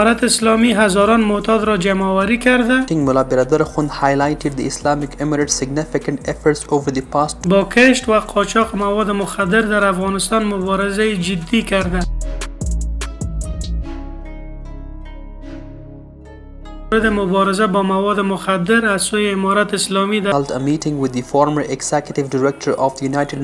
جمهوریت اسلامی هزاران معتاد را جمع آوری کرده ملا برادر آخوند highlighted the Islamic Emirate's significant efforts over the past با کشت و قاچاق مواد مخدر در افغانستان مبارزه جدی کرده مورد مبارزه با مواد مخدر از سوی امارات اسلامی داشت. a meeting with the former executive director of the United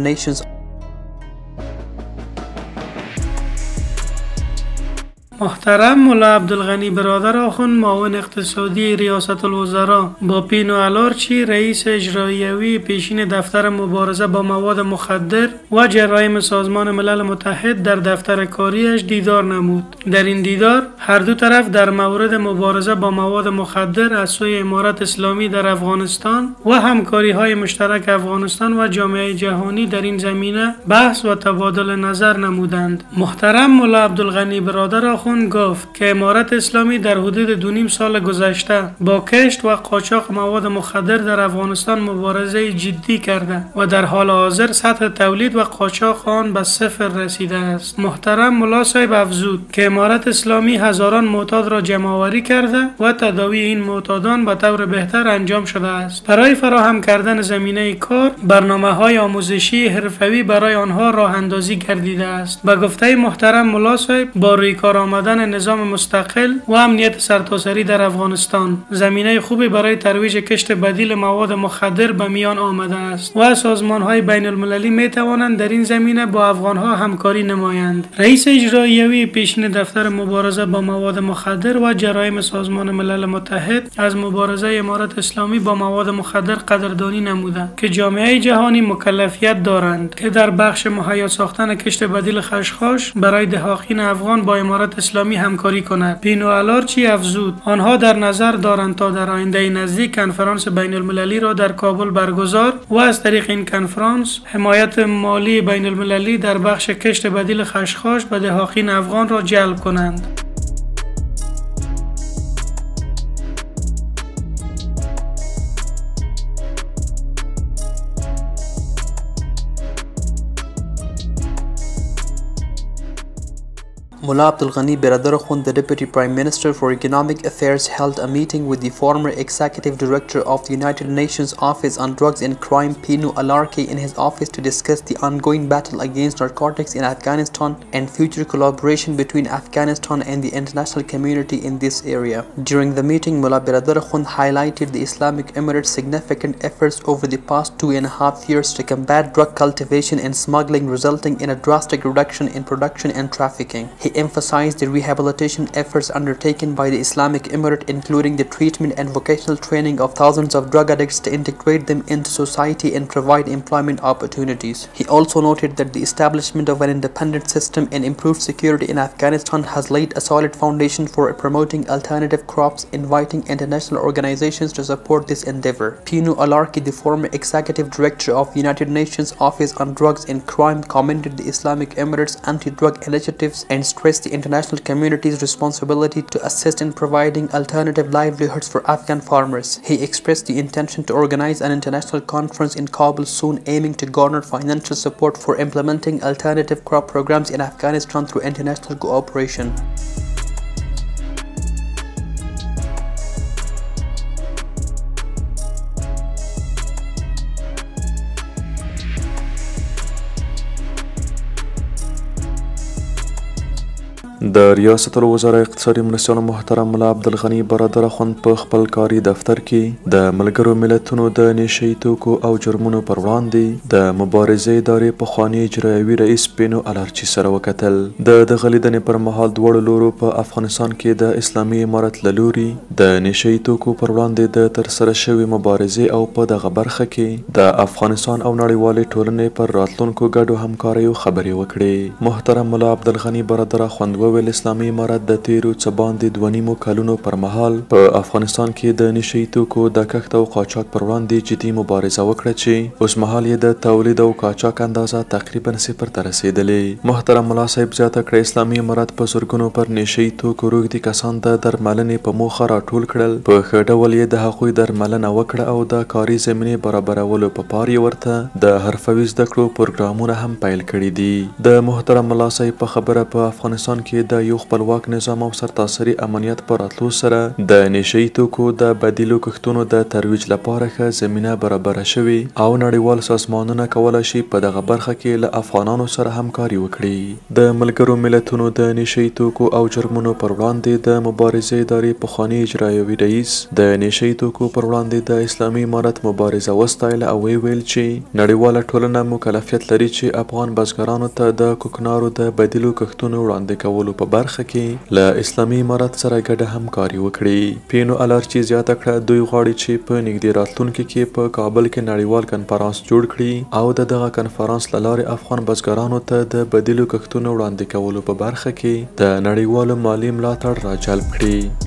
محترم ملا عبدالغنی برادر آخوند معاون اقتصادی ریاست الوزراء با پینو الارچی رئیس اجرایوی پیشین دفتر مبارزه با مواد مخدر و جرایم سازمان ملل متحد در دفتر کاریش دیدار نمود. در این دیدار هر دو طرف در مورد مبارزه با مواد مخدر از سوی امارت اسلامی در افغانستان و همکاری های مشترک افغانستان و جامعه جهانی در این زمینه بحث و تبادل نظر نمودند. محترم ملا عبدالغنی برادر آخوند گفت که امارت اسلامی در حدود دو نیم سال گذشته با کشت و قاچاق مواد مخدر در افغانستان مبارزه جدی کرده و در حال حاضر سطح تولید و قاچاق آن به صفر رسیده است. محترم ملا صاحب افزود که امارت اسلامی هزاران معتاد را جمعآوری کرده و تداوی این معتادان به طور بهتر انجام شده است. برای فراهم کردن زمینه کار برنامه های آموزشی حرفوی برای آنها راه اندازی گردیده است. به گفته محترم ملا صاحب با روی کار آمدن نظام مستقل و امنیت سرتاسری در افغانستان. زمینه خوبی برای ترویج کشت بدیل مواد مخدر به میان آمده است و سازمان های بین المللی می توانند در این زمینه با افغان ها همکاری نمایند. رئیس اجرایوی پیشین دفتر مبارزه با مواد مخدر و جرایم سازمان ملل متحد از مبارزه امارت اسلامی با مواد مخدر قدردانی نموده که جامعه جهانی مکلفیت دارند که در بخش مهیا ساختن کشت بدیل خشخاش برای دهاقین افغان با امارت اسلامی همکاری کند پینو الارچی افزود؟ آنها در نظر دارند تا در آینده نزدیک کنفرانس بین المللی را در کابل برگزار و از طریق این کنفرانس حمایت مالی بین المللی در بخش کشت بدیل خشخاش به دهاقین افغان را جلب کنند. Mullah Abdul Ghani Biradar the Deputy Prime Minister for Economic Affairs, held a meeting with the former Executive Director of the United Nations Office on Drugs and Crime, Pinu Alarke, in his office to discuss the ongoing battle against narcotics in Afghanistan and future collaboration between Afghanistan and the international community in this area. During the meeting, Mullah Biradar Khund highlighted the Islamic Emirate's significant efforts over the past two and a half years to combat drug cultivation and smuggling, resulting in a drastic reduction in production and trafficking. He emphasized the rehabilitation efforts undertaken by the Islamic Emirate, including the treatment and vocational training of thousands of drug addicts to integrate them into society and provide employment opportunities. He also noted that the establishment of an independent system and improved security in Afghanistan has laid a solid foundation for promoting alternative crops, inviting international organizations to support this endeavor. Pinu Alarki, the former executive director of the United Nations Office on Drugs and Crime, commended the Islamic Emirates anti-drug initiatives and stressed the international community's responsibility to assist in providing alternative livelihoods for Afghan farmers. He expressed the intention to organize an international conference in Kabul soon aiming to garner financial support for implementing alternative crop programs in Afghanistan through international cooperation. د ریاست الوزرا اقتصادي مرستیانو محترم ملا عبدالغني برادر اخوند په خپل کاري دفتر کې د ملګرو ملتونو د نشي توکو او جرمونو پر وړاندې د مبارزې ادارې پخوانی اجرایوي رئیس پینو ارلاچي سره وکتل. د دغه لیدنې پر مهال دواړو لورو په افغانستان کې د اسلامي امارت لوري د نشي توکو پر وړاندې د ترسره شوې مبارزې او په دغه برخه کې د افغانستان او نړیوالې ټولنې پر راتلونکو ګډو همکاریو خبرې وکړې. محترم ملا عبدالغني برادر اخوند وویل اسلامي امارت د تیرو څه باندې دوه نیمو کلونو پر مهال په افغانستان کې د نشي توکو د کښت او قاچاق پر وړاندې جدي مبارزه وکړه چې اوس مهال یې د تولید او قاچاق اندازه تقریبا صفر ته رسیدلې. محترم ملا صاحب زیاته کړه اسلامي امارت په زرګونو پر نشي توکو روږدي کسان د درملنې په موخه راټول کړل. په ښه ډول یې د هغوی درملنه وکړه او د کاري زمینې برابرولو په پار یې ورته د حرفوي زده کړو پروګرامونه هم پیل کړي دي. د محترم ملا صاحب په خبره په افغانستان کې کې د یو خپلواک نظام او سرتاسري امنیت پر راتلو سره د نشي توکو د بدیلو کښتونو د ترویج لپاره ښه زمينه برابر شوي او نړیوال سازمانونه کولای شي په دغه برخه کې له افغانانو سره همکاري وکړي. د ملګرو ملتونو د نشي توکو او جرمونو پر وړاندې د مبارزې ادارې پخوانی اجرایوي رئیس د نشي توکو پر وړاندې د اسلامي امارت مبارزه وستایله او ویل چې نړیواله ټولنه مکلفیت لري چې افغان بزګرانو ته د کوکنارو د بدیلو کښتونو وړاندې کولو په برخه کې له اسلامي امارت سره ګډه همکاري وکړي. پینو الارچي زیاته کړه دوی غواړي چې په نږدې راتلونکي کې په کابل کې نړیوال کنفرانس جوړ کړي او د دغه کنفرانس لاره افغان بزګرانو ته د بدیلو کښتونو وړاندې کولو په برخه کې د نړیوالو مالی ملاتړ راجلب کړي